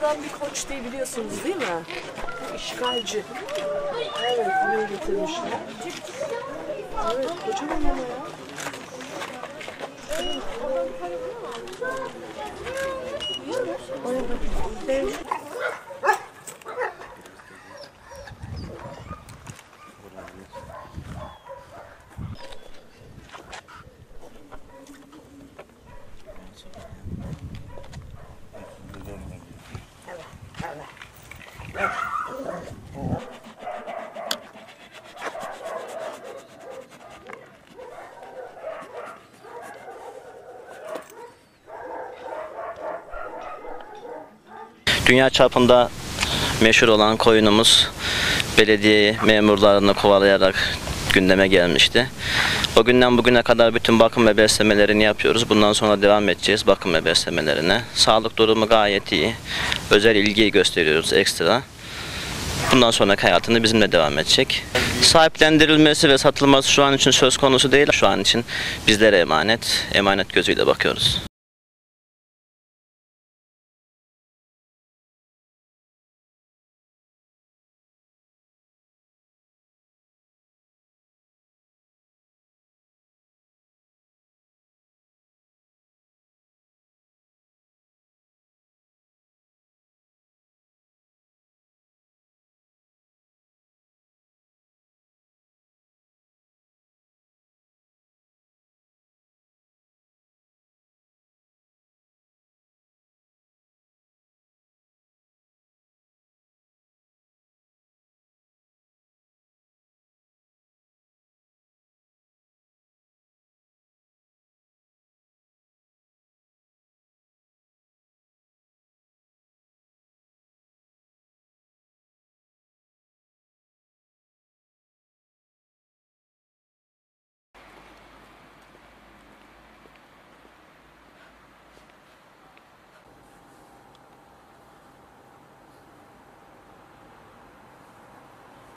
sıradan bir koç değil biliyorsunuz değil mi? İşgalci. Evet buraya getirmişler. Evet kocaman ama ya. Dünya çapında meşhur olan koyunumuz belediye memurlarını kovalayarak gündeme gelmişti. O günden bugüne kadar bütün bakım ve beslemelerini yapıyoruz. Bundan sonra devam edeceğiz bakım ve beslemelerine. Sağlık durumu gayet iyi. Özel ilgiyi gösteriyoruz ekstra. Bundan sonraki hayatını bizimle devam edecek. Sahiplendirilmesi ve satılması şu an için söz konusu değil. Şu an için bizlere emanet, emanet gözüyle bakıyoruz.